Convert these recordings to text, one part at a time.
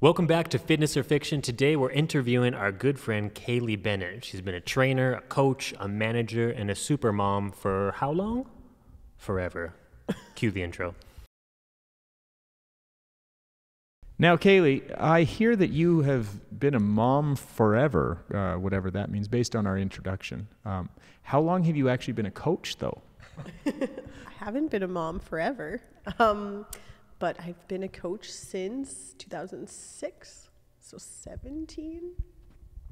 Welcome back to Fitness or Fiction. Today we're interviewing our good friend Kaylee Bennett. She's been a trainer, a coach, a manager, and a super mom for how long? Forever. Cue the intro. Now, Kaylee, I hear that you have been a mom forever, uh, whatever that means, based on our introduction. Um, how long have you actually been a coach, though? I haven't been a mom forever, um, but I've been a coach since 2006, so 17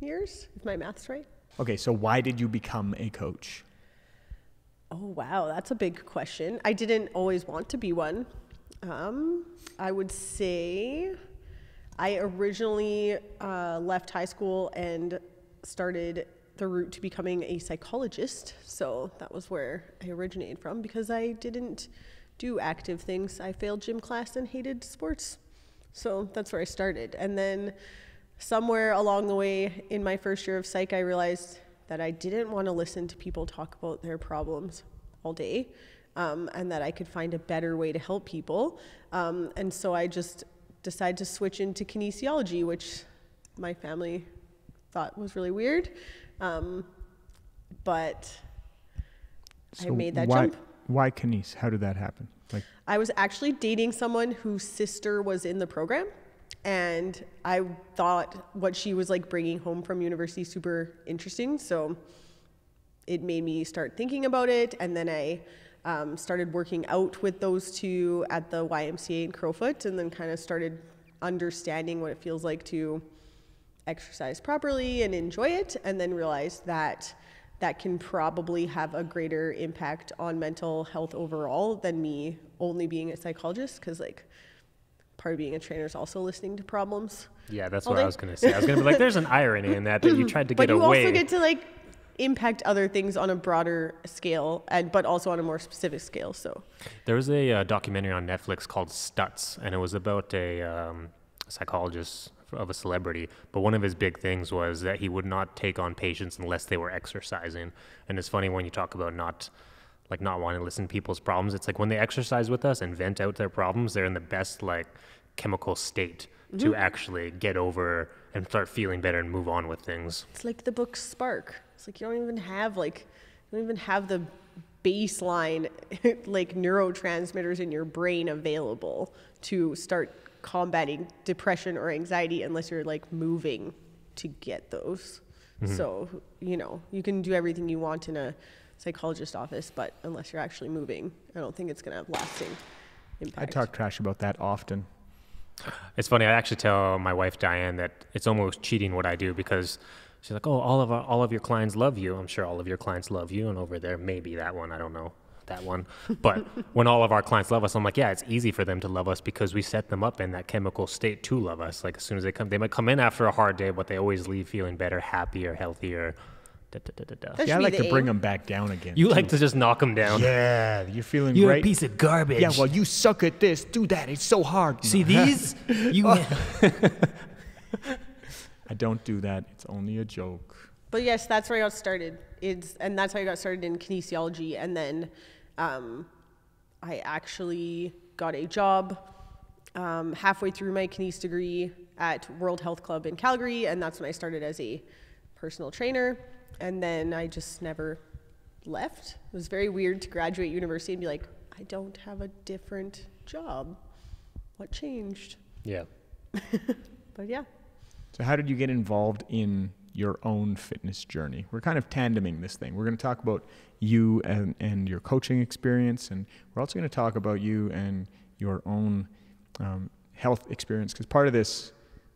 years, if my math's right. Okay, so why did you become a coach? Oh, wow, that's a big question. I didn't always want to be one. Um, I would say I originally uh, left high school and started the route to becoming a psychologist. So that was where I originated from because I didn't do active things. I failed gym class and hated sports. So that's where I started. And then somewhere along the way in my first year of psych, I realized that I didn't want to listen to people talk about their problems all day um, and that I could find a better way to help people. Um, and so I just decided to switch into kinesiology, which my family thought was really weird. Um, but I made that why, jump. Why kines? How did that happen? Like, I was actually dating someone whose sister was in the program. And I thought what she was like bringing home from university super interesting. So it made me start thinking about it. And then I um, started working out with those two at the YMCA in Crowfoot and then kind of started understanding what it feels like to exercise properly and enjoy it. And then realized that that can probably have a greater impact on mental health overall than me only being a psychologist. Because, like, part of being a trainer is also listening to problems. Yeah, that's all what I was going to say. I was going to be like, there's an irony in that, that you tried to get but get you away. also get to like impact other things on a broader scale and but also on a more specific scale so There was a uh, documentary on Netflix called Stutz, and it was about a um, psychologist of a celebrity. But one of his big things was that he would not take on patients unless they were exercising. And it's funny when you talk about not like not wanting to listen to people's problems. It's like when they exercise with us and vent out their problems, they're in the best like chemical state to mm-hmm. actually get over and start feeling better and move on with things. it's like the book spark it's like you don't even have like you don't even have the baseline like neurotransmitters in your brain available to start combating depression or anxiety unless you're like moving to get those mm-hmm. so you know you can do everything you want in a psychologist office but unless you're actually moving i don't think it's going to have lasting impact I talk trash about that often. It's funny. I actually tell my wife Diane that it's almost cheating what I do because she's like, "Oh, all of our, all of your clients love you. I'm sure all of your clients love you." And over there, maybe that one. I don't know that one. But when all of our clients love us, I'm like, "Yeah, it's easy for them to love us because we set them up in that chemical state to love us. Like as soon as they come, they might come in after a hard day, but they always leave feeling better, happier, healthier." Da, da, da, da, da. Yeah, I like the to bring them back down again. You too. like to just knock them down. Yeah, you're feeling You're great. a piece of garbage. yeah, well, you suck at this. Do that. It's so hard. see these? You. Oh. I don't do that. It's only a joke. But yes, that's where I got started. It's and that's how I got started in kinesiology. And then um, I actually got a job um, halfway through my kines degree at World Health Club in Calgary, and that's when I started as a personal trainer. And then I just never left. It was very weird to graduate university and be like, I don't have a different job. What changed? yeah. But yeah. So, how did you get involved in your own fitness journey? We're kind of tandeming this thing. We're going to talk about you and, and your coaching experience, and we're also going to talk about you and your own um, health experience. Because part of this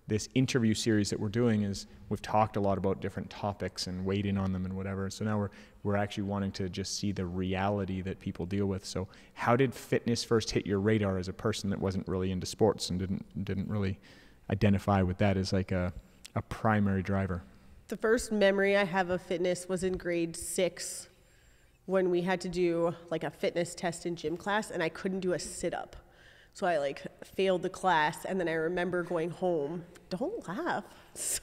this interview series that we're doing is we've talked a lot about different topics and weighed in on them and whatever. So now we're we're actually wanting to just see the reality that people deal with. So, how did fitness first hit your radar as a person that wasn't really into sports and didn't didn't really identify with that as like a, a primary driver. The first memory I have of fitness was in grade six when we had to do like a fitness test in gym class and I couldn't do a sit up. So I like failed the class and then I remember going home. Don't laugh. So.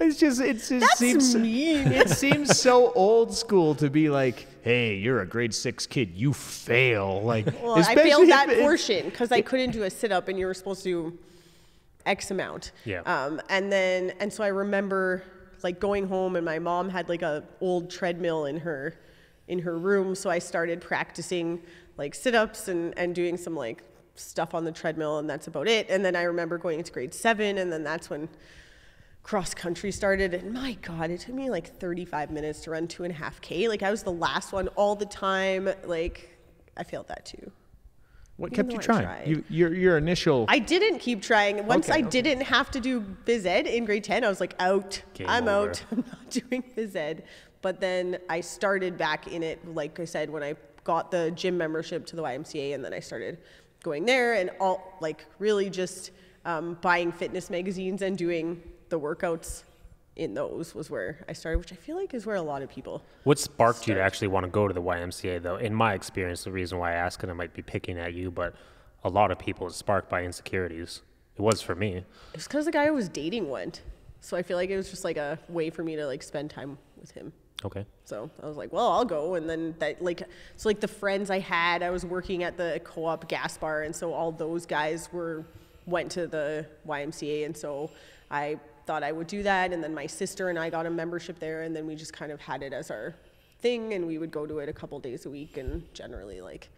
It's just it That's seems mean. it seems so old school to be like, hey, you're a grade six kid, you fail. Like, Well, I failed that if portion because I couldn't do a sit up and you were supposed to do X amount. Yeah. Um, and then, and so I remember like going home and my mom had like a old treadmill in her, in her room. So I started practicing like sit-ups and, and doing some like stuff on the treadmill and that's about it. And then I remember going into grade seven and then that's when cross country started and my god it took me like 35 minutes to run two and a half k like i was the last one all the time like i failed that too What kept you trying? You, your your initial. I didn't keep trying. Once Okay, I okay. didn't have to do phys ed in grade 10, I was like, out. Game I'm over. out. I'm not doing phys ed. But then I started back in it, like I said, when I got the gym membership to the YMCA, and then I started going there and all, like, really just um, buying fitness magazines and doing the workouts in those was where I started, which I feel like is where a lot of people. What sparked you to actually want to go to the YMCA, though? In my experience, the reason why I ask, and I might be picking at you, but a lot of people is sparked by insecurities. It was for me. It was because the guy I was dating went. So I feel like it was just like a way for me to like spend time with him. Okay. So I was like, well, I'll go. And then that, like, so like the friends I had, I was working at the co-op gas bar, and so all those guys were went to the YMCA, and so I thought I would do that. And then my sister and I got a membership there, and then we just kind of had it as our thing, and we would go to it a couple days a week, and generally like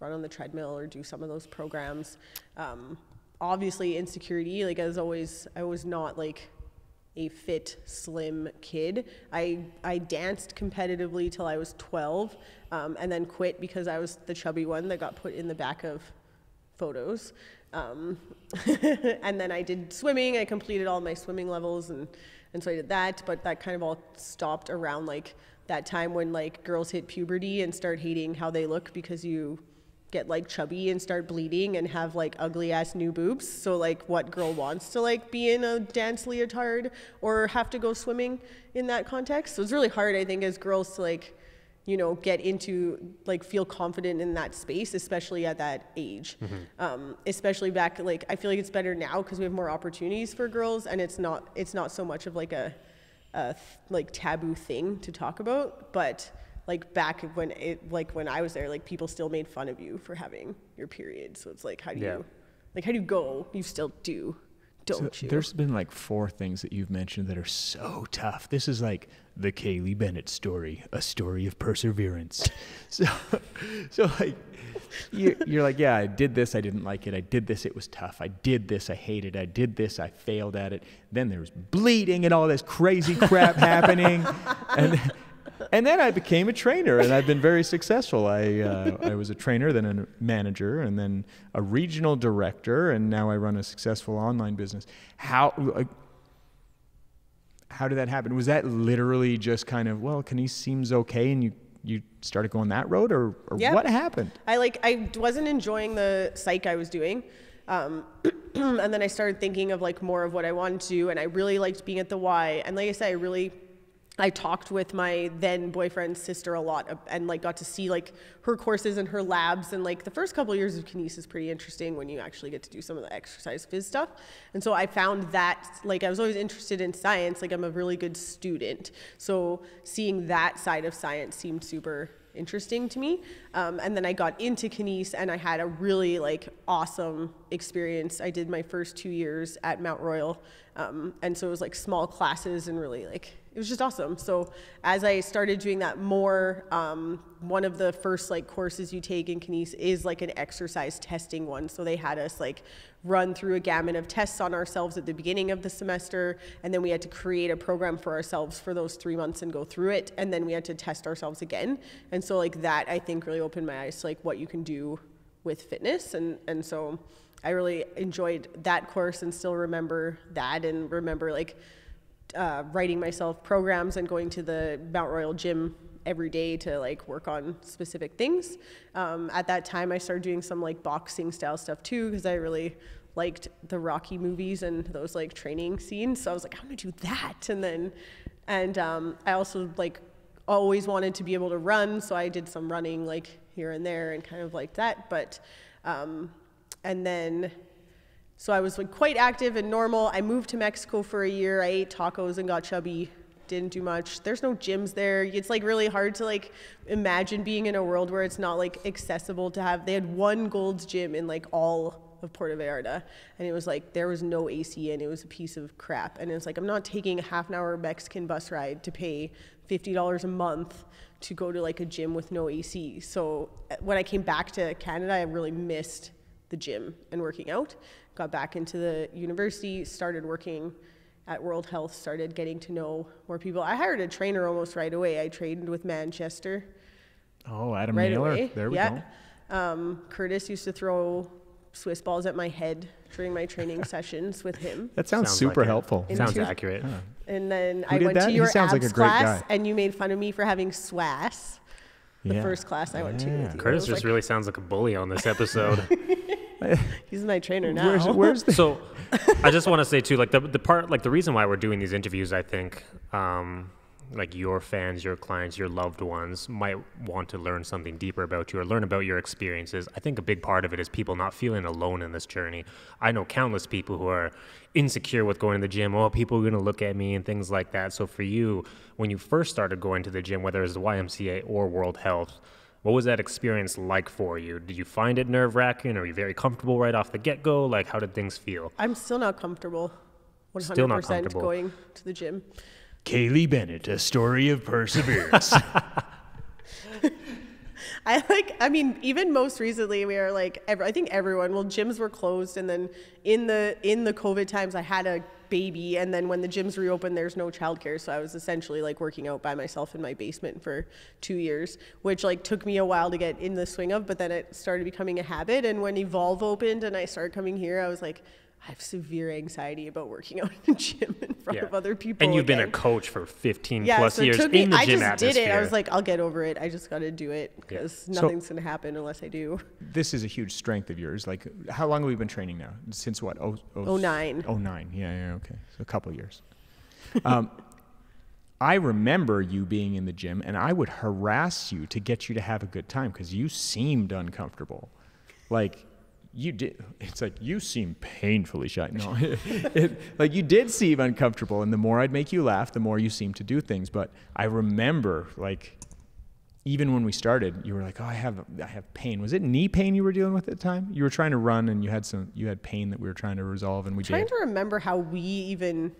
run on the treadmill or do some of those programs. Um, obviously, insecurity, like as always, I was not like a fit, slim kid. I, I danced competitively till I was 12 um, and then quit because I was the chubby one that got put in the back of photos. Um, and then I did swimming. I completed all my swimming levels and, and so I did that. But that kind of all stopped around like that time when like girls hit puberty and start hating how they look because you get like chubby and start bleeding and have like ugly ass new boobs. So like what girl wants to like be in a dance leotard or have to go swimming in that context? So it's really hard I think as girls to like you know get into like feel confident in that space especially at that age. Um, especially back like i feel like it's better now because we have more opportunities for girls and it's not it's not so much of like a, a th- like taboo thing to talk about but like back when it like when i was there like people still made fun of you for having your period. So it's like how do Yeah. you like how do you go? You still do don't So you There's been like four things that you've mentioned that are so tough. This is like the Kaylee Bennett story, a story of perseverance. so, so like, you, you're like, yeah, I did this, I didn't like it. I did this, it was tough. I did this, I hated. it. I did this, I failed at it. Then there was bleeding and all this crazy crap happening, and and then I became a trainer, and I've been very successful. I uh, I was a trainer, then a manager, and then a regional director, and now I run a successful online business. How like, how did that happen? Was that literally just kind of well, Kines seems okay, and you you started going that road, or, or Yeah. what happened? I like I wasn't enjoying the psych I was doing. Um, and then I started thinking of like more of what I wanted to do and I really liked being at the Y. And like I said, I really I talked with my then boyfriend's sister a lot and like got to see like her courses and her labs and like the first couple of years of Kinesis is pretty interesting when you actually get to do some of the exercise phys stuff. And so I found that like I was always interested in science, like I'm a really good student. So seeing that side of science seemed super interesting to me. Um, and then I got into Kines and I had a really like awesome experience. I did my first two years at Mount Royal. Um, and so it was like small classes and really like, it was just awesome. So as I started doing that more, um, one of the first like courses you take in Kines is like an exercise testing one. So they had us like run through a gamut of tests on ourselves at the beginning of the semester, and then we had to create a program for ourselves for those three months and go through it, and then we had to test ourselves again. And so like that, I think really opened my eyes to like what you can do with fitness, and and so I really enjoyed that course and still remember that, and remember like uh, writing myself programs and going to the Mount Royal gym every day to like work on specific things. Um, at that time, I started doing some like boxing style stuff too because I really liked the Rocky movies and those like training scenes. So I was like, I'm gonna do that, and then, and um, I also like always wanted to be able to run, so I did some running like here and there and kind of like that. But, um, and then so I was like quite active and normal. I moved to Mexico for a year. I ate tacos and got chubby. Didn't do much. There's no gyms there. It's like really hard to like imagine being in a world where it's not like accessible to have. They had one Gold's Gym in like all of Puerto Vallarta, and it was like there was no AC and it was a piece of crap. And it's like I'm not taking a half an hour Mexican bus ride to pay fifty dollars a month to go to like a gym with no AC. So uh, when I came back to Canada, I really missed the gym and working out. Got back into the university, started working at World Health, started getting to know more people. I hired a trainer almost right away. I trained with Manchester Oh, Adam right Naylor. away. There we yeah. go. Um, Curtis used to throw Swiss balls at my head during my training sessions with him. That sounds, Sounds super like it. helpul. Sounds two- accurate. And then Who I went that? to your sounds like abs a great class, guy. and you made fun of me for having SWAS. The Yeah. first class I went to. Yeah. With Curtis just like, really sounds like a bully on this episode. He's my trainer now. Where's, where's the so I just want to say too, like the the part, like the reason why we're doing these interviews, I think, um, like your fans, your clients, your loved ones might want to learn something deeper about you or learn about your experiences. I think a big part of it is people not feeling alone in this journey. I know countless people who are insecure with going to the gym. Oh, people are going to look at me and things like that. So for you, when you first started going to the gym, whether it's the YMCA or World Health, what was that experience like for you? Did you find it nerve wracking? Or were you very comfortable right off the get go? Like, how did things feel? I'm still not comfortable. 100% Still not comfortable. going to the gym. Kaylee Bennett, a story of perseverance. I like. I mean, even most recently, we are like. Ever, I think everyone. Well, gyms were closed, and then in the in the COVID times, I had a baby, and then when the gyms reopened, there's no childcare, so I was essentially like working out by myself in my basement for two years, which like took me a while to get in the swing of. But then it started becoming a habit, and when Evolve opened, and I started coming here, I was like. I have severe anxiety about working out in a gym in front Yeah. of other people. And you've been a coach for 15 yeah, plus so years me, in the I gym just did it. I was like, I'll get over it. I just got to do it because So- nothing's going to happen unless I do. this is a huge strength of yours. Like, how long have we been training now? Since what? Oh, oh, 09. Oh nine. Yeah, yeah. Okay, so a couple years. Um, I remember you being in the gym, and I would harass you to get you to have a good time because you seemed uncomfortable. Like you did. It's like you seem painfully shy. No, it, like you did seem uncomfortable, and the more I'd make you laugh, the more you seemed to do things. But I remember, like, even when we started, you were like, "Oh, I have, I have pain." Was it knee pain you were dealing with at the time? You were trying to run, and you had some, you had pain that we were trying to resolve, and we trying did. to remember how we even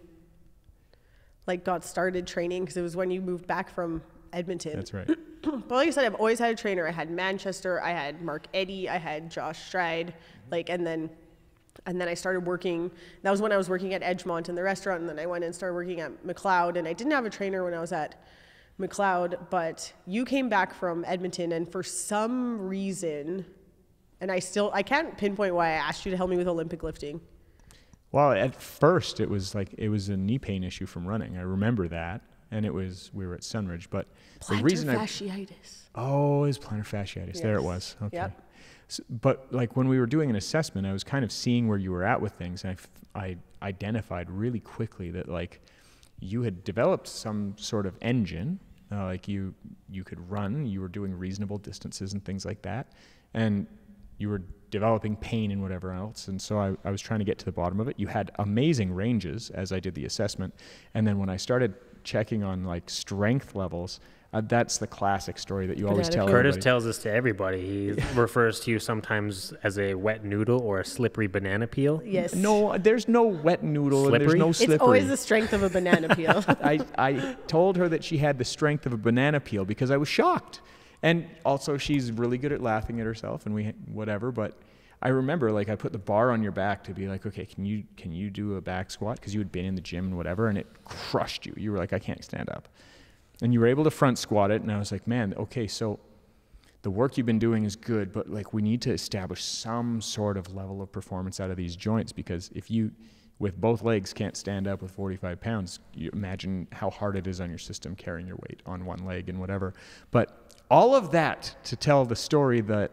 like got started training because it was when you moved back from Edmonton. That's right. but like I said, I've always had a trainer. I had Manchester, I had Mark Eddy, I had Josh Stride, like, and then, and then I started working. That was when I was working at Edgemont in the restaurant, and then I went and started working at McLeod. And I didn't have a trainer when I was at McLeod, but you came back from Edmonton, and for some reason, and I still I can't pinpoint why I asked you to help me with Olympic lifting. Well, at first it was like it was a knee pain issue from running. I remember that, and it was we were at Sunridge. But the Plantar reason I fasciitis. oh, it was plantar fasciitis. There it was. Okay. Yep. S but like when we were doing an assessment, I was kind of seeing where you were at with things, and I, f- I identified really quickly that like you had developed some sort of engine, uh, like you you could run, you were doing reasonable distances and things like that, and you were developing pain and whatever else. And so I, I was trying to get to the bottom of it. You had amazing ranges as I did the assessment, and then when I started checking on like strength levels, uh, that's the classic story that you always Banana tell. Curtis everybody. tells this to everybody. He refers to you sometimes as a wet noodle or a slippery banana peel. Yes. No, there's no wet noodle and there's no It's slippery. It's always the strength of a banana peel. I, I told her that she had the strength of a banana peel because I was shocked. And also, she's really good at laughing at herself and we whatever. But I remember, like, I put the bar on your back to be like, okay, can you can you do a back squat? Because you had been in the gym and whatever, and it crushed you. You were like, I can't stand up, and you were able to front squat it. And I was like, man, okay, so the work you've been doing is good, but like we need to establish some sort of level of performance out of these joints because if you, with both legs, can't stand up with 45 pounds, you imagine how hard it is on your system carrying your weight on one leg and whatever. But all of that to tell the story that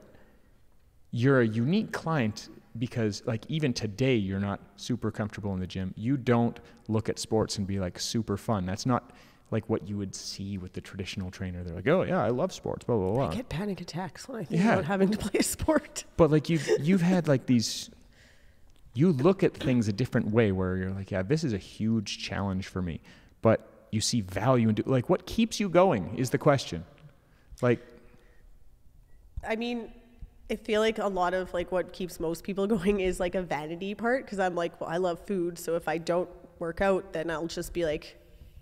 you're a unique client because like even today you're not super comfortable in the gym. You don't look at sports and be like super fun. That's not like what you would see with the traditional trainer. They're like oh yeah i love sports blah blah blah. I get panic attacks when I think Yeah. about having to play a sport. but like you've you've had like these you look at things a different way where you're like yeah this is a huge challenge for me. But you see value in do like what keeps you going is the question. Like I mean, I feel like a lot of like what keeps most people going is like a vanity part because I'm like, well, I love food, so if I don't work out, then I'll just be like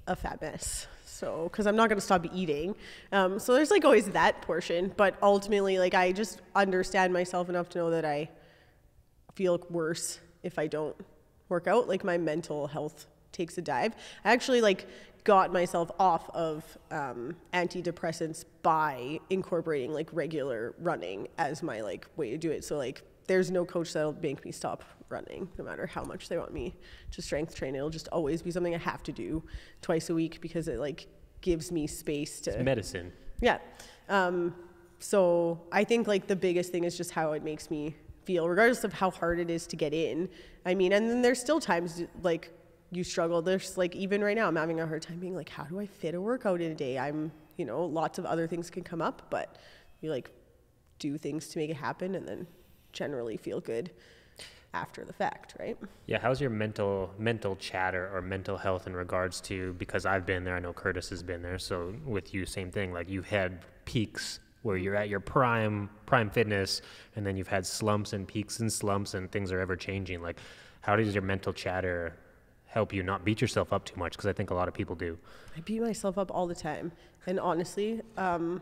a fat mess. So, because I'm not going to stop eating. Um, so there's like always that portion, but ultimately, like I just understand myself enough to know that I feel worse if I don't work out. Like my mental health takes a dive. I actually like got myself off of um, antidepressants by incorporating like regular running as my like way to do it. So like there's no coach that'll make me stop running no matter how much they want me to strength train. It'll just always be something I have to do twice a week because it like gives me space to It's medicine. yeah. Um, so I think like the biggest thing is just how it makes me feel, regardless of how hard it is to get in. I mean, and then there's still times like you struggle. There's like even right now, I'm having a hard time being like, how do I fit a workout in a day? I'm, you know, lots of other things can come up, but you like do things to make it happen, and then generally feel good after the fact, right? Yeah, how's your mental mental chatter or mental health in regards to because I've been there, I know Curtis has been there. So with you, same thing. Like you've had peaks where you're at your prime prime fitness, and then you've had slumps and peaks and slumps, and things are ever changing. Like, how does your mental chatter help you not beat yourself up too much? Because I think a lot of people do. I beat myself up all the time. And honestly, um,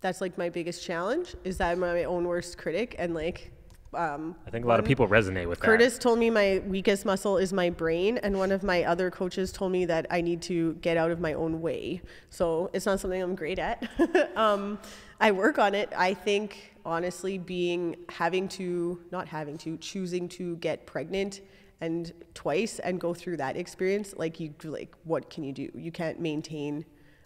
that's like my biggest challenge is that I'm my own worst critic. And like, um, I think a lot of people resonate with that. Curtis told me my weakest muscle is my brain, and one of my other coaches told me that I need to get out of my own way. So it's not something I'm great at. um, I work on it. I think honestly, being having to not having to choosing to get pregnant and twice and go through that experience, like you like what can you do? You can't maintain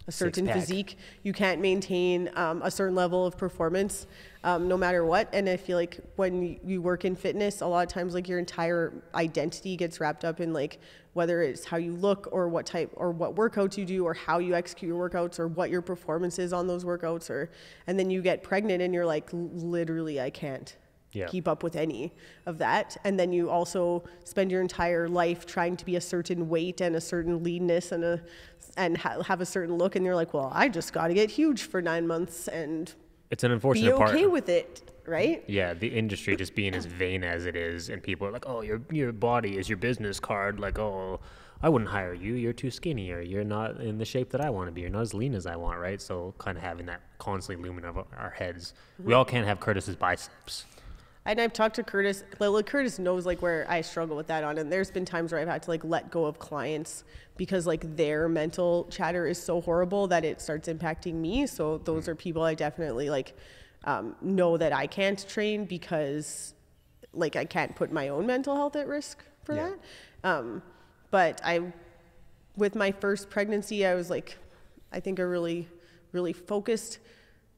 a certain physique. You can't maintain um, a certain level of performance um, no matter what. And I feel like when you- you work in fitness, a lot of times like your entire identity gets wrapped up in like whether it's how you look or what type or what workouts you do or how you execute your workouts or what your performance is on those workouts or and then you get pregnant and you're like literally I can't Yeah. keep up with any of that. And then you also spend your entire life trying to be a certain weight and a certain leanness and a and ha- have a certain look, and you're like, well, I just got to get huge for nine months and It's an unfortunate be okay part. with it, right? Yeah, the industry just being as vain as it is, and people are like, "Oh, your your body is your business card." Like, "Oh, I wouldn't hire you. You're too skinny, or you're not in the shape that I want to be. You're not as lean as I want." Right? So, kind of having that constantly looming over our heads. We mm-hmm. all can't have Curtis's biceps. And I've talked to Curtis. Like, Curtis knows like where I struggle with that on, and there's been times where I've had to like let go of clients because like their mental chatter is so horrible that it starts impacting me. So those are people I definitely like um, know that I can't train because like I can't put my own mental health at risk for Yeah. that. Um, but I, with my first pregnancy, I was like, I think I really, really focused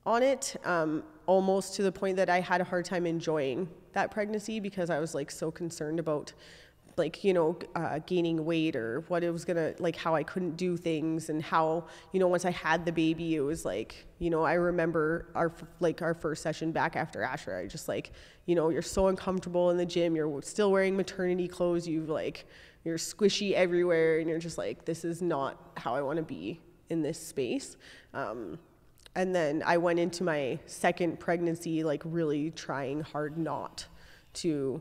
on it, um, almost to the point that I had a hard time enjoying that pregnancy because I was like so concerned about like you know uh, gaining weight or what it was gonna like how I couldn't do things and how you know once I had the baby it was like you know I remember our like our first session back after Asher I just like you know you're so uncomfortable in the gym you're still wearing maternity clothes you've like you're squishy everywhere and you're just like this is not how I want to be in this space. Um, and then I went into my second pregnancy like really trying hard not to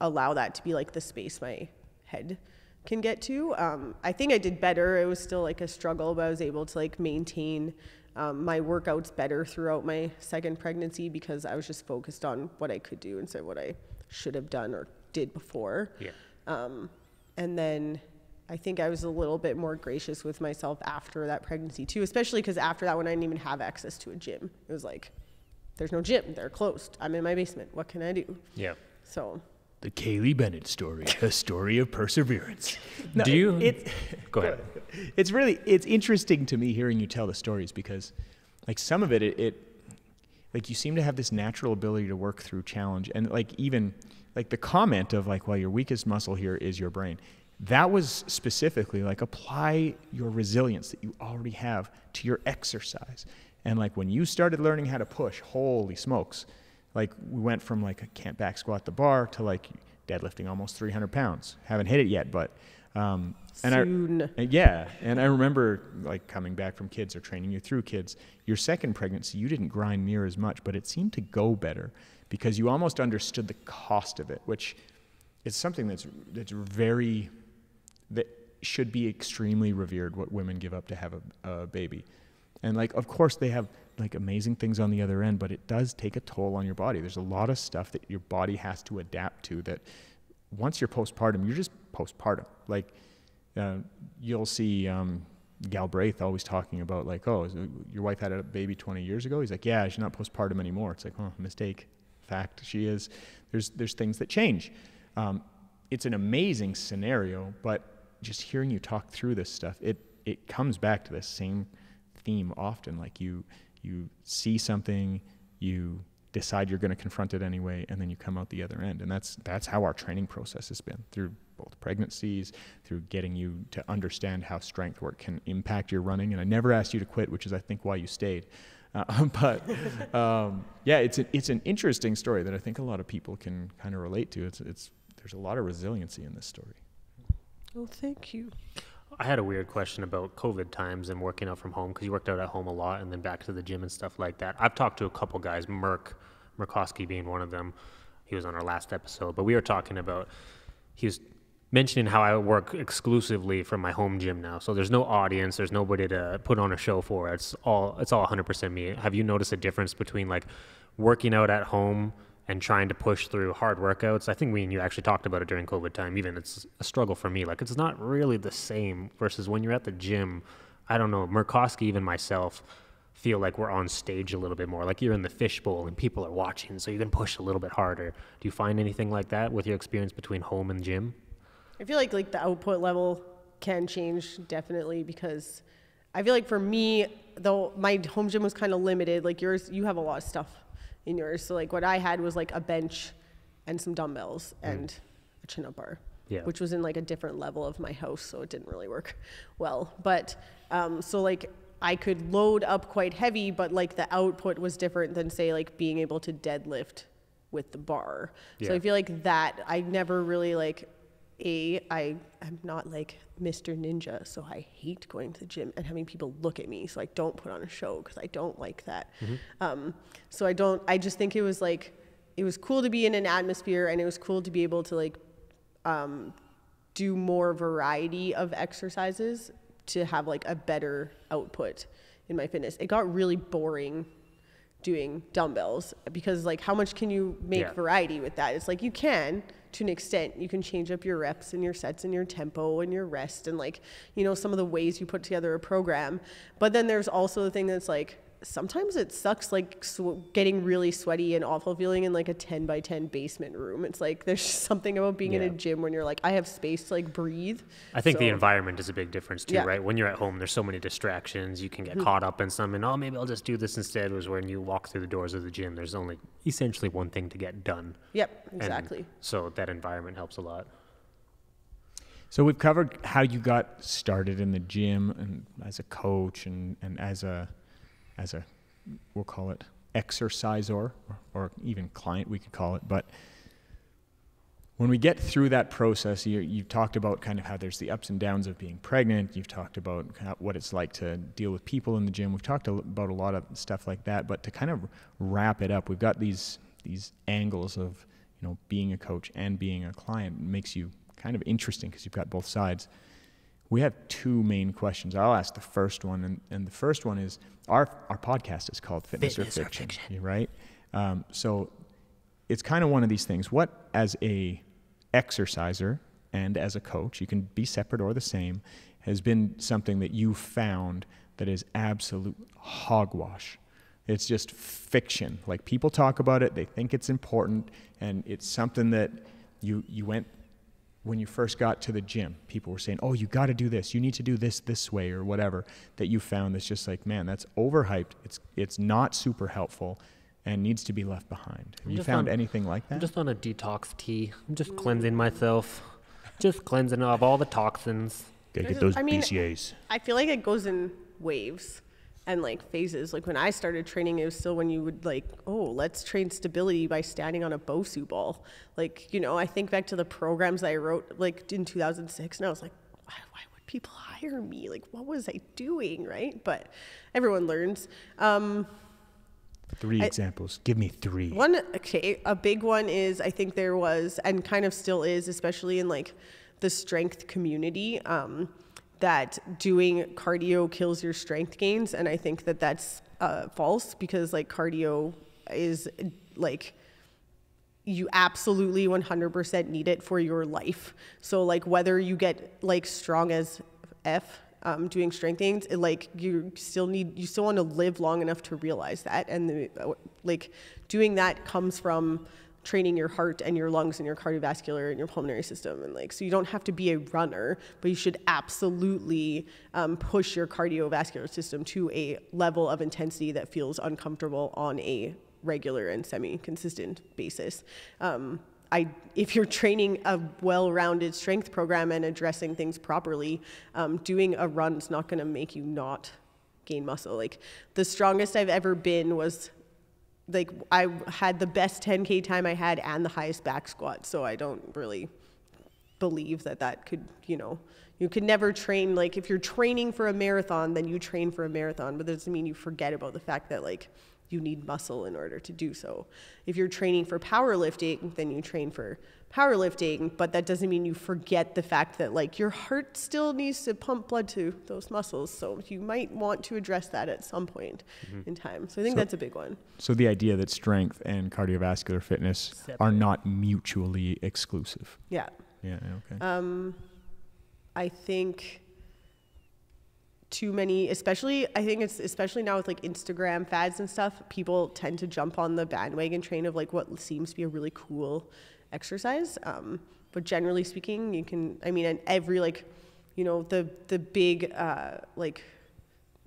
allow that to be like the space my head can get to. Um, I think I did better. It was still like a struggle, but I was able to like maintain um, my workouts better throughout my second pregnancy because I was just focused on what I could do instead of what I should have done or did before. Yeah. Um, and then I think I was a little bit more gracious with myself after that pregnancy too, especially because after that one I didn't even have access to a gym. It was like, there's no gym, they're closed. I'm in my basement. What can I do? Yeah. So The Kaylee Bennett story, a story of perseverance. No, Do you? It, Go ahead. it's really it's interesting to me hearing you tell the stories because, like some of it, it, it like you seem to have this natural ability to work through challenge and like even like the comment of like well your weakest muscle here is your brain that was specifically like apply your resilience that you already have to your exercise and like when you started learning how to push holy smokes like we went from like a can't back squat the bar to like deadlifting almost 300 pounds haven't hit it yet but um and Soon. uh, Yeah, and I remember like coming back from kids or training you through kids. Your second pregnancy, you didn't grind near as much, but it seemed to go better because you almost understood the cost of it, which is something that's that's very that should be extremely revered. What women give up to have a, a baby, and like of course they have like amazing things on the other end, but it does take a toll on your body. There's a lot of stuff that your body has to adapt to that once you're postpartum, you're just postpartum. Like uh, you'll see um, Galbraith always talking about like, oh, your wife had a baby 20 years ago. He's like, yeah, she's not postpartum anymore. It's like, oh, mistake. Fact, she is. There's there's things that change. Um, it's an amazing scenario, but just hearing you talk through this stuff, it it comes back to the same theme often. Like you you see something, you decide you're going to confront it anyway, and then you come out the other end. And that's that's how our training process has been through both pregnancies, through getting you to understand how strength work can impact your running. And I never asked you to quit, which is I think why you stayed. Uh, but um, yeah, it's a, it's an interesting story that I think a lot of people can kind of relate to. It's it's there's a lot of resiliency in this story. Oh, thank you. I had a weird question about COVID times and working out from home because you worked out at home a lot and then back to the gym and stuff like that. I've talked to a couple guys, Merck, Murkowski being one of them. He was on our last episode, but we were talking about he was mentioning how I work exclusively from my home gym now. So there's no audience, there's nobody to put on a show for. It's all it's all 100% me. Have you noticed a difference between like working out at home and trying to push through hard workouts. I think we and you actually talked about it during COVID time. Even it's a struggle for me. Like it's not really the same versus when you're at the gym. I don't know. Murkowski, even myself, feel like we're on stage a little bit more. Like you're in the fishbowl and people are watching, so you can push a little bit harder. Do you find anything like that with your experience between home and gym? I feel like like the output level can change definitely because I feel like for me, though my home gym was kind of limited. Like yours, you have a lot of stuff in yours. So like what I had was like a bench and some dumbbells mm. and a chin up bar. Yeah. Which was in like a different level of my house, so it didn't really work well. But um, so like I could load up quite heavy, but like the output was different than say like being able to deadlift with the bar. Yeah. So I feel like that I never really like a I am not like Mr. Ninja, so I hate going to the gym and having people look at me. So I don't put on a show because I don't like that. Mm-hmm. Um, so I don't. I just think it was like it was cool to be in an atmosphere, and it was cool to be able to like um, do more variety of exercises to have like a better output in my fitness. It got really boring doing dumbbells because like how much can you make yeah. variety with that? It's like you can to an extent. You can change up your reps and your sets and your tempo and your rest and like, you know, some of the ways you put together a program. But then there's also the thing that's like, sometimes it sucks like sw- getting really sweaty and awful feeling in like a 10 by 10 basement room. It's like there's something about being yeah. in a gym when you're like i have space to like breathe. I think so, the environment is a big difference too yeah. right? When you're at home there's so many distractions. You can get mm-hmm. caught up in some and oh maybe i'll just do this instead was when you walk through the doors of the gym there's only essentially one thing to get done. Yep exactly. and so that environment helps a lot. So we've covered how you got started in the gym and as a coach and, and as a as a, we'll call it exerciser or, even client, we could call it. But when we get through that process, you, you've talked about kind of how there's the ups and downs of being pregnant. You've talked about what it's like to deal with people in the gym. We've talked about a lot of stuff like that. But to kind of wrap it up, we've got these these angles of you know being a coach and being a client makes you kind of interesting because you've got both sides we have two main questions. I'll ask the first one, and, and the first one is our our podcast is called Fitness, Fitness or Fiction, or fiction. right? Um, so it's kind of one of these things. What as a exerciser and as a coach, you can be separate or the same, has been something that you found that is absolute hogwash. It's just fiction. Like people talk about it, they think it's important, and it's something that you you went when you first got to the gym, people were saying, "Oh, you got to do this. You need to do this this way or whatever." That you found that's just like, man, that's overhyped. It's it's not super helpful, and needs to be left behind. Have I'm you found on, anything like that? I'm just on a detox tea. I'm just cleansing myself, just cleansing of all the toxins. Gotta get those I mean, BCAAs. I feel like it goes in waves and like phases. Like when I started training, it was still when you would like, oh, let's train stability by standing on a Bosu ball. Like, you know, I think back to the programs I wrote like in 2006 and I was like, why, why would people hire me? Like, what was I doing? Right. But everyone learns. Um, Three I- examples. Give me three. One, okay, a big one is I think there was, and kind of still is, especially in like the strength community, um, that doing cardio kills your strength gains, and I think that that's uh, false because like cardio is like you absolutely 100% need it for your life. So like whether you get like strong as F um, doing strength gains, it, like you still need you still want to live long enough to realize that, and the, like doing that comes from training your heart and your lungs and your cardiovascular and your pulmonary system and like so you don't have to be a runner but you should absolutely um, push your cardiovascular system to a level of intensity that feels uncomfortable on a regular and semi-consistent basis. Um, I, if you're training a well-rounded strength program and addressing things properly, um, doing a run is not going to make you not gain muscle. Like the strongest I've ever been was like I had the best 10k time I had and the highest back squat. So I don't really believe that that could, you know, you could never train like if you're training for a marathon, then you train for a marathon, but that doesn't mean you forget about the fact that like you need muscle in order to do so. If you're training for powerlifting, then you train for powerlifting, but that doesn't mean you forget the fact that like your heart still needs to pump blood to those muscles. So you might want to address that at some point in time. So I think So- that's a big one. So the idea that strength and cardiovascular fitness are not mutually exclusive. Yeah. Yeah. Okay. Um, I think too many, especially I think it's especially now with like Instagram fads and stuff, people tend to jump on the bandwagon train of like what seems to be a really cool exercise. Um, but generally speaking, you can I mean and every like, you know, the the big uh, like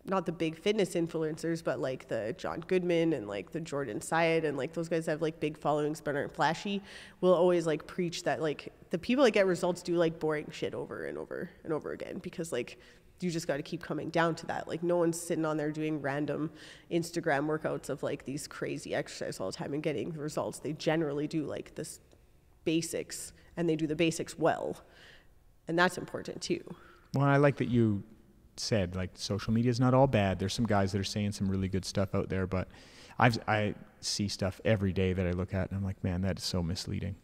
not the big fitness influencers, but like the John Goodman and like the Jordan Syatt and like those guys have like big followings but aren't flashy, will always like preach that like the people that get results do like boring shit over and over and over again because like you just got to keep coming down to that. Like no one's sitting on there doing random Instagram workouts of like these crazy exercise all the time and getting results. They generally do like this basics and they do the basics well. And that's important too. Well, I like that you said like social media is not all bad. There's some guys that are saying some really good stuff out there, but I've I see stuff every day that I look at and I'm like, man, that is so misleading.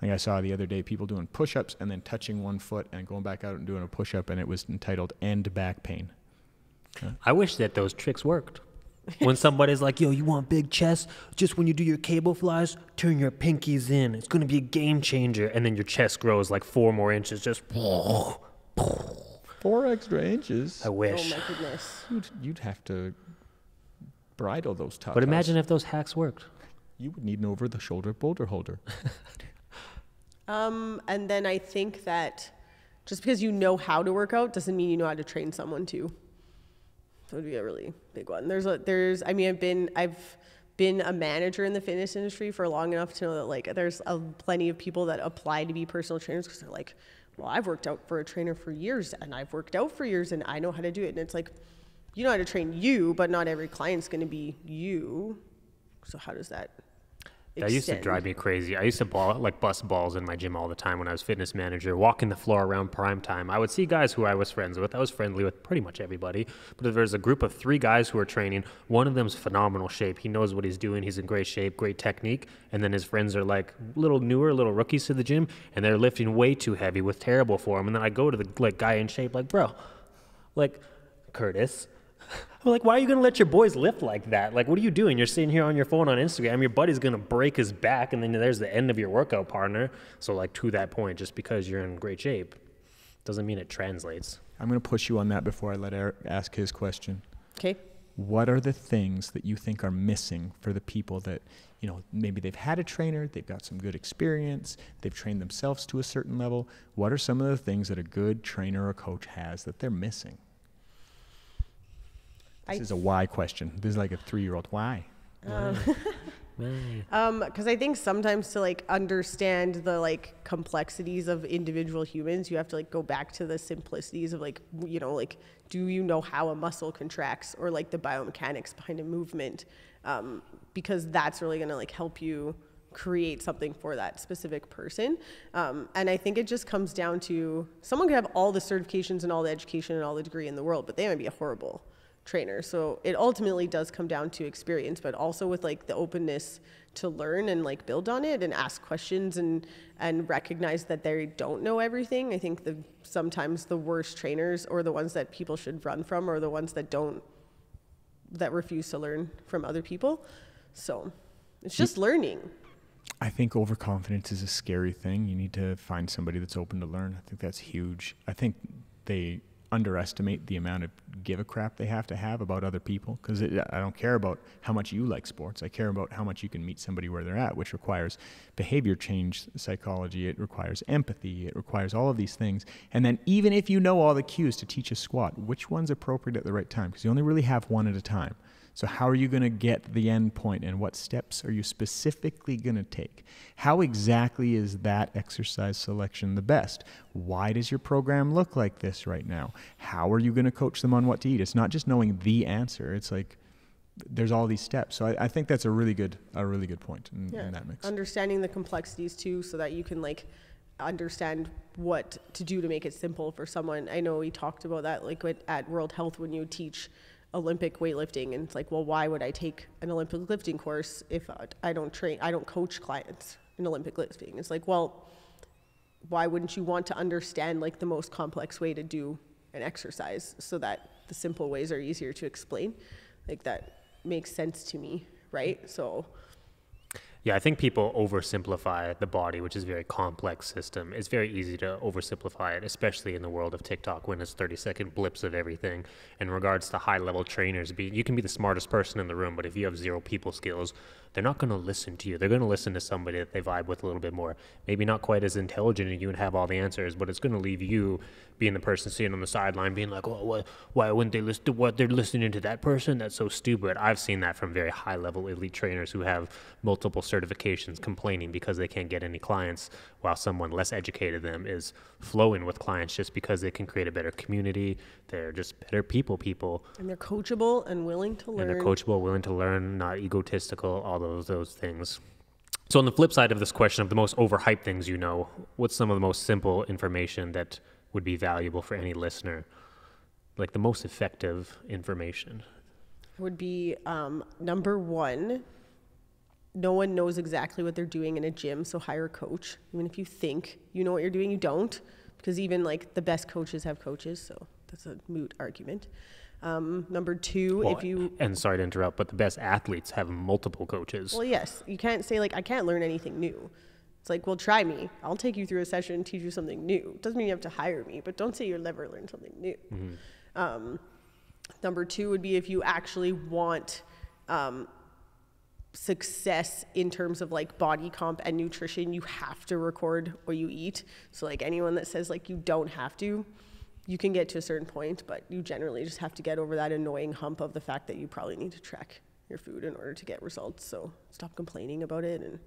Like I saw the other day people doing push-ups and then touching one foot and going back out and doing a push-up and it was entitled "end back pain." I wish that those tricks worked. When somebody's like, yo, you want big chest? Just when you do your cable flies, turn your pinkies in. It's going to be a game changer. And then your chest grows like four more inches. Just, Four extra inches. I wish. Oh my goodness. You'd, you'd have to bridle those top. But imagine if those hacks worked. you would need an over-the-shoulder boulder holder. Um, and then I think that just because you know how to work out doesn't mean you know how to train someone too. That would be a really big one. There's a there's I mean I've been I've been a manager in the fitness industry for long enough to know that like there's a, plenty of people that apply to be personal trainers because they're like, well I've worked out for a trainer for years and I've worked out for years and I know how to do it and it's like you know how to train you but not every client's going to be you. So how does that? That used to drive me crazy. I used to ball like bust balls in my gym all the time when I was fitness manager, walking the floor around prime time. I would see guys who I was friends with. I was friendly with pretty much everybody. But if there's a group of three guys who are training, one of them's phenomenal shape. He knows what he's doing. He's in great shape, great technique. And then his friends are like little newer, little rookies to the gym, and they're lifting way too heavy with terrible form. And then I go to the like guy in shape, like, bro, like Curtis. I'm like, why are you gonna let your boys lift like that? Like, what are you doing? You're sitting here on your phone on Instagram. Your buddy's gonna break his back, and then there's the end of your workout partner. So, like, to that point, just because you're in great shape, doesn't mean it translates. I'm going to push you on that before I let Eric ask his question. Okay. What are the things that you think are missing for the people that, you know, maybe they've had a trainer, they've got some good experience, they've trained themselves to a certain level? What are some of the things that a good trainer or coach has that they're missing? This I- is a why question. This is like a three year old why. Right. Um, because I think sometimes to like understand the like complexities of individual humans, you have to like go back to the simplicities of like you know like do you know how a muscle contracts or like the biomechanics behind a movement, um, because that's really gonna like help you create something for that specific person. Um, and I think it just comes down to someone could have all the certifications and all the education and all the degree in the world, but they might be a horrible trainer. So it ultimately does come down to experience, but also with like the openness to learn and like build on it and ask questions and and recognize that they don't know everything. I think the sometimes the worst trainers or the ones that people should run from are the ones that don't that refuse to learn from other people. So it's just learning. I think overconfidence is a scary thing. You need to find somebody that's open to learn. I think that's huge. I think they underestimate the amount of give a crap they have to have about other people because I don't care about how much you like sports. I care about how much you can meet somebody where they're at, which requires behavior change psychology. It requires empathy. It requires all of these things. And then even if you know all the cues to teach a squat, which one's appropriate at the right time? Because you only really have one at a time. So, how are you going to get the end point and what steps are you specifically going to take? How exactly is that exercise selection the best? Why does your program look like this right now? How are you going to coach them on what to eat? It's not just knowing the answer, it's like there's all these steps. So I, I think that's a really good a really good point in, Yeah. in that mix. Understanding the complexities too, so that you can like understand what to do to make it simple for someone. I know we talked about that like at World Health when you teach Olympic weightlifting, and it's like, well, why would I take an Olympic lifting course if I- don't train, I don't coach clients in Olympic lifting? It's like, well, why wouldn't you want to understand like the most complex way to do an exercise so that the simple ways are easier to explain? Like that makes sense to me, right? So Yeah, I think people oversimplify the body, which is a very complex system. It's very easy to oversimplify it, especially in the world of TikTok when it's 30 second blips of everything. In regards to high level trainers, be, you can be the smartest person in the room, but if you have zero people skills, they're not going to listen to you. They're going to listen to somebody that they vibe with a little bit more. Maybe not quite as intelligent as you and have all the answers, but it's going to leave you being the person sitting on the sideline being like, oh, what, why wouldn't they listen to what they're listening to that person? That's so stupid. I've seen that from very high level elite trainers who have multiple certifications complaining because they can't get any clients while someone less educated than them is flowing with clients just because they can create a better community. They're just better people, people. and they're coachable and willing to learn. And they're coachable, willing to learn, not egotistical, all those those things. So on the flip side of this question of the most overhyped things you know, what's some of the most simple information that would be valuable for any listener? Like the most effective information. would be um, number one no one knows exactly what they're doing in a gym so hire a coach. Even if you think you know what you're doing you don't because even like the best coaches have coaches so that's a moot argument. Um, number two Well, if you and sorry to interrupt, but the best athletes have multiple coaches. well yes you can't say like i can't learn anything new. It's like well try me. I'll take you through a session and teach you something new. Doesn't mean you have to hire me but don't say you'll never learn something new. Um, number two would be if you actually want um, success in terms of like body comp and nutrition, you have to record what you eat. So like anyone that says like you don't have to, you can get to a certain point, but you generally just have to get over that annoying hump of the fact that you probably need to track your food in order to get results. So stop complaining about it and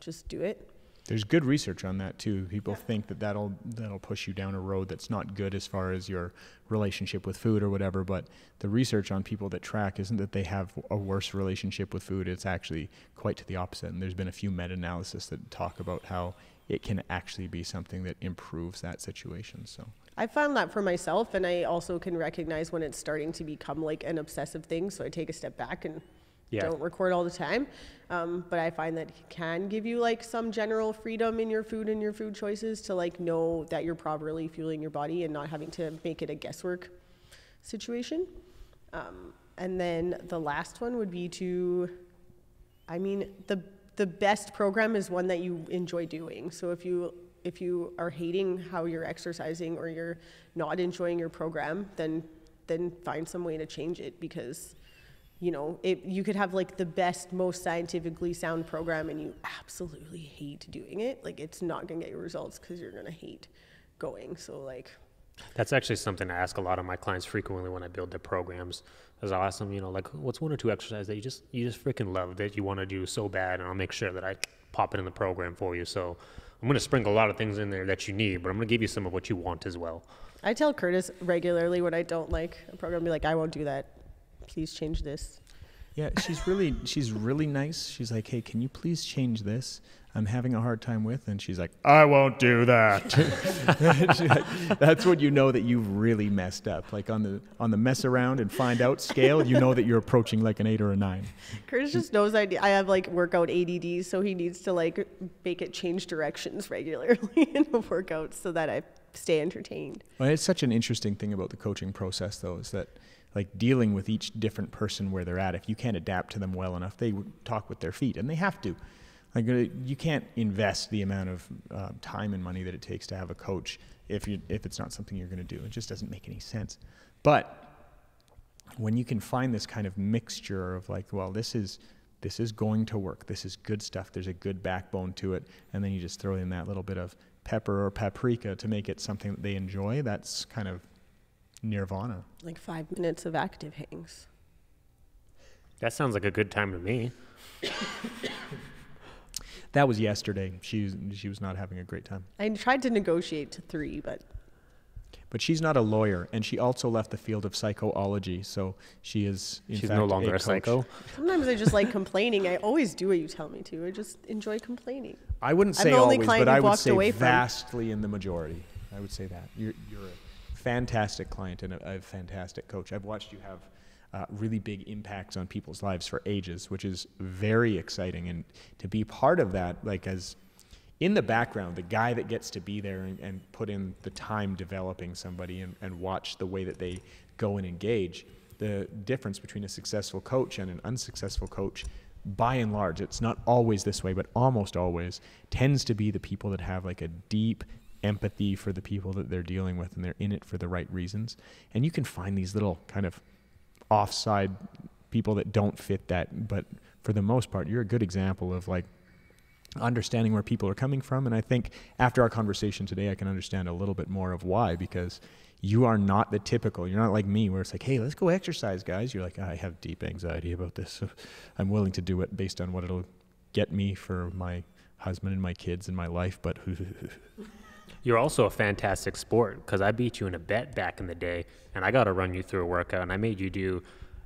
just do it. There's good research on that too. People think that that'll that'll push you down a road that's not good as far as your relationship with food or whatever. But the research on people that track isn't that they have a worse relationship with food. It's actually quite to the opposite. And there's been a few meta-analysis that talk about how it can actually be something that improves that situation. So I found that for myself, and I also can recognize when it's starting to become like an obsessive thing. So I take a step back and Yeah. don't record all the time. Um, but I find that it can give you like some general freedom in your food and your food choices to like know that you're properly fueling your body and not having to make it a guesswork situation. Um, and then the last one would be to I mean, the the best program is one that you enjoy doing. So if you if you are hating how you're exercising or you're not enjoying your program, then then find some way to change it because you know, it, you could have like the best, most scientifically sound program and you absolutely hate doing it. Like it's not gonna get you results because you're gonna hate going. So like, That's actually something I ask a lot of my clients frequently when I build their programs. Is I'll ask them, you know, like, what's one or two exercises that you just you just freaking love that you want to do so bad, and I'll make sure that I pop it in the program for you. So I'm going to sprinkle a lot of things in there that you need, but I'm going to give you some of what you want as well. I tell Curtis regularly when I don't like a program, be like, I won't do that. Please change this. Yeah, she's really she's really nice. She's like, "Hey, can you please change this?" I'm having a hard time with, and she's like, I won't do that. Like, That's when you know that you've really messed up. Like on the on the mess around and find out scale, you know that you're approaching like an eight or a nine. Curtis just knows I, I have like workout ADD, so he needs to like make it change directions regularly in the workouts so that I stay entertained. Well, it's such an interesting thing about the coaching process, though, is that like dealing with each different person where they're at. If you can't adapt to them well enough, they talk with their feet, and they have to. Like uh, you can't invest the amount of uh, time and money that it takes to have a coach if you if it's not something you're going to do. It just doesn't make any sense. But when you can find this kind of mixture of like, well, this is this is going to work. This is good stuff. There's a good backbone to it, and then you just throw in that little bit of pepper or paprika to make it something that they enjoy. That's kind of nirvana. Like five minutes of active hangs. That sounds like a good time to me. That was yesterday. She she was not having a great time. I tried to negotiate to three, but But she's not a lawyer, and she also left the field of psychology. So she is. In She's fact, no longer a, coach. psycho. sometimes I just like complaining. I always do what you tell me to. I just enjoy complaining. I wouldn't I'm say the only always, but I would walked say away from. vastly in the majority. I would say that you're you're a fantastic client and a, a fantastic coach. I've watched you have. Uh, really big impacts on people's lives for ages, which is very exciting, and to be part of that, like as in the background, the guy that gets to be there and, and put in the time developing somebody and, and watch the way that they go and engage, the difference between a successful coach and an unsuccessful coach, by and large, it's not always this way, but almost always, tends to be the people that have like a deep empathy for the people that they're dealing with and they're in it for the right reasons. And you can find these little kind of offside people that don't fit that, but for the most part, you're a good example of like understanding where people are coming from. And I think after our conversation today, I can understand a little bit more of why, because you are not the typical, you're not like me where it's like, hey, let's go exercise, guys. You're like, I have deep anxiety about this. So I'm willing to do it based on what it'll get me for my husband and my kids and my life. But You're also a fantastic sport because I beat you in a bet back in the day, and I got to run you through a workout, and I made you do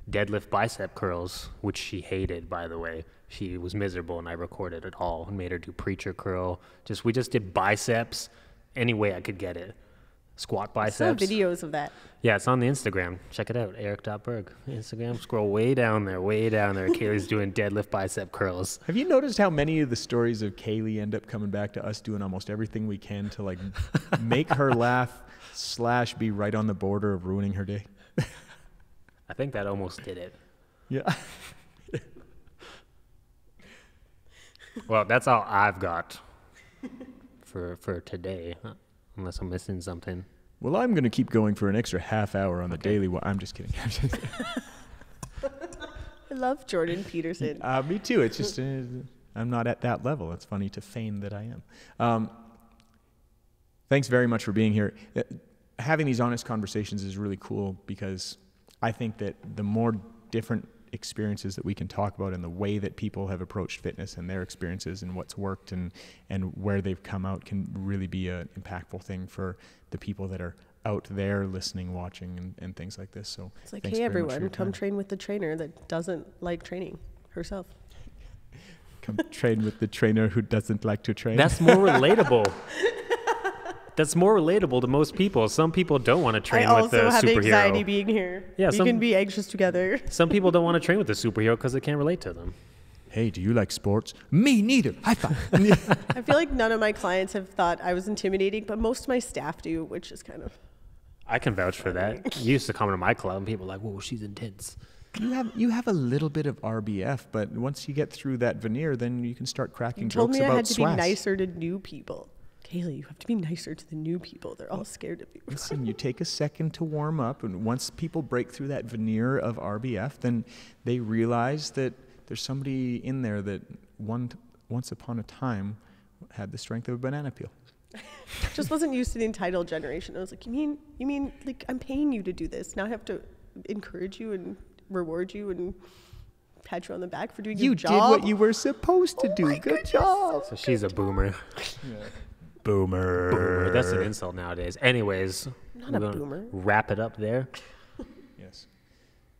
deadlift bicep curls, which she hated, by the way. She was miserable, and I recorded it all and made her do preacher curl. Just we just did biceps any way I could get it. Squat I still have biceps. videos of that. Yeah, it's on the Instagram. Check it out, Eric.Berge. Instagram. Scroll way down there, way down there. Kaylee's doing deadlift bicep curls. have you noticed how many of the stories of Kaylee end up coming back to us doing almost everything we can to like make her laugh slash be right on the border of ruining her day? I think that almost did it. Yeah. Well, that's all I've got for for today, huh? Unless I'm missing something. Well, I'm going to keep going for an extra half hour on the daily one. I'm just kidding. I love Jordan Peterson. uh, me too. It's just, uh, I'm not at that level. It's funny to feign that I am. Um, thanks very much for being here. Uh, having these honest conversations is really cool because I think that the more different experiences that we can talk about and the way that people have approached fitness and their experiences and what's worked and, and where they've come out can really be an impactful thing for the people that are out there listening, watching, and, and things like this. So It's like, hey very much for everyone, come time. train with the trainer that doesn't like training herself. come train with the trainer who doesn't like to train. That's more relatable. That's more relatable to most people. Some people don't want to train I with the also have anxiety superhero. being here. Yeah, we some- can be anxious together. Some people don't want to train with the superhero because they can't relate to them. hey, do you like sports? Me neither. High five. I feel like none of my clients have thought I was intimidating, but most of my staff do, which is kind of I can vouch for that. You used to come to my club and people were like, whoa, she's intense. you have you have a little bit of RBF, but once you get through that veneer, then you can start cracking You told jokes me I about had to swass. be nicer to new people. Kaylee, you have to be nicer to the new people. They're all scared of you. Listen, you take a second to warm up, and once people break through that veneer of RBF, then they realize that there's somebody in there that one once upon a time had the strength of a banana peel. Just wasn't used to the entitled generation. I was like, you mean, you mean, like I'm paying you to do this. Now I have to encourage you and reward you and pat you on the back for doing You your did what you were supposed to Oh do. Good goodness. job. So she's a boomer. Boomer. Boomer. That's an insult nowadays. Anyways, Not a boomer. wrap it up there. Yes.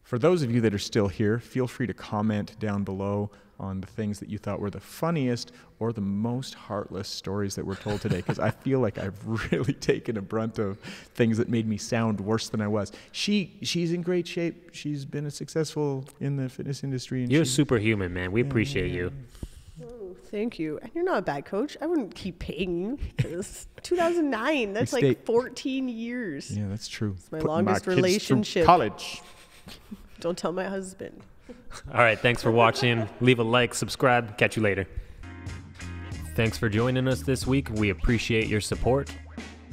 For those of you that are still here, feel free to comment down below on the things that you thought were the funniest or the most heartless stories that were told today because I feel like I've really taken a brunt of things that made me sound worse than I was. She she's in great shape. She's been a successful in the fitness industry and You're she's- superhuman, man. We appreciate you. Oh, thank you. And you're not a bad coach. I wouldn't keep paying you. 'cause 2009. That's stay- like 14 years. Yeah, that's true. It's my Putting longest kids through relationship. College. Don't tell my husband. All right, thanks for watching. Leave a like, subscribe. Catch you later. Thanks for joining us this week. We appreciate your support.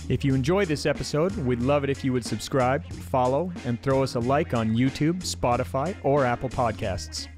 If you enjoyed this episode, we'd love it if you would subscribe, follow, and throw us a like on YouTube, Spotify, or Apple Podcasts.